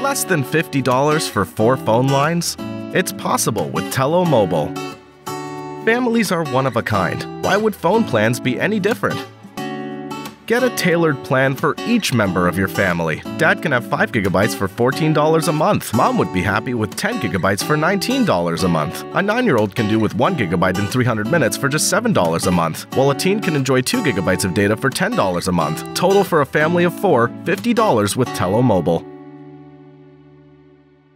Less than $50 for four phone lines? It's possible with Tello Mobile. Families are one of a kind. Why would phone plans be any different? Get a tailored plan for each member of your family. Dad can have 5 gigabytes for $14 a month. Mom would be happy with 10 gigabytes for $19 a month. A 9 year old can do with 1 gigabyte in 300 minutes for just $7 a month, while a teen can enjoy 2 gigabytes of data for $10 a month. Total for a family of 4 $50 with Tello Mobile.